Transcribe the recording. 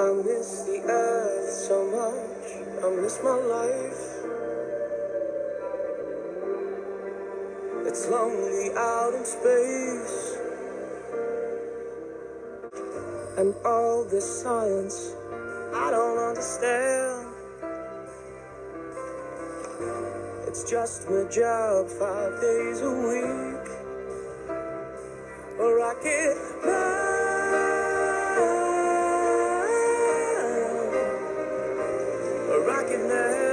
I miss the earth so much. I miss my life. It's lonely out in space. And all this science I don't understand. It's just my job five days a week. A rocket man. rocking now.